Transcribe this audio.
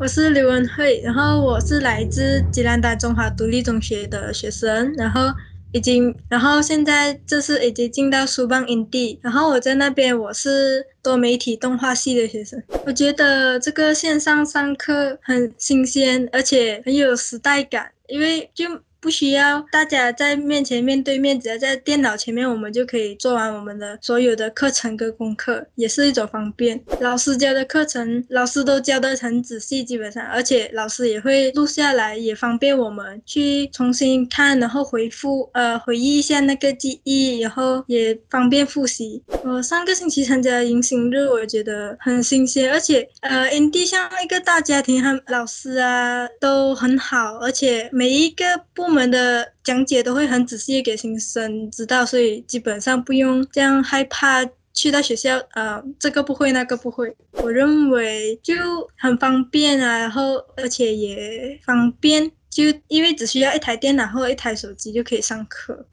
我是刘文慧，然后我是来自吉兰丹中华独立中学的学生，然后已经，然后现在就是已经进到书棒营地，然后我在那边我是多媒体动画系的学生。我觉得这个线上上课很新鲜，而且很有时代感，因为就。不需要大家在面前面对面，只要在电脑前面，我们就可以做完我们的所有的课程跟功课，也是一种方便。老师教的课程，老师都教得很仔细，基本上，而且老师也会录下来，也方便我们去重新看，然后回复，呃，回忆一下那个记忆，然后也方便复习。我上个星期参加迎新日，我觉得很新鲜，而且，呃，营地像一个大家庭，和老师啊都很好，而且每一个部。我们的讲解都会很仔细给新生知道，所以基本上不用这样害怕去到学校，呃，这个不会那个不会。我认为就很方便啊，然后而且也方便，就因为只需要一台电脑或一台手机就可以上课。